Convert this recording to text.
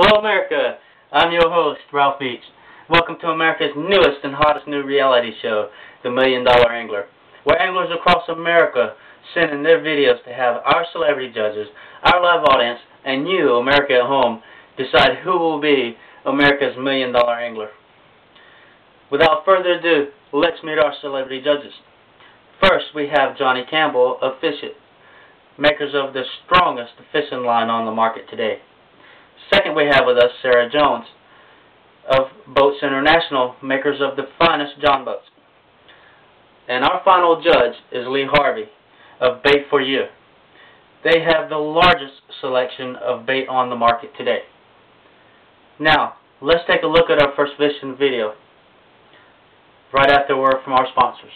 Hello America, I'm your host, Ralph Beach. Welcome to America's newest and hottest new reality show, The Million Dollar Angler, where anglers across America send in their videos to have our celebrity judges, our live audience, and you, America at home, decide who will be America's Million Dollar Angler. Without further ado, let's meet our celebrity judges. First, we have Johnny Campbell of Fish It, makers of the strongest fishing line on the market today. We have with us Sarah Jones of Boats International, makers of the finest John boats. And our final judge is Lee Harvey of Bait for You. They have the largest selection of bait on the market today. Now, let's take a look at our first fishing video right after word from our sponsors.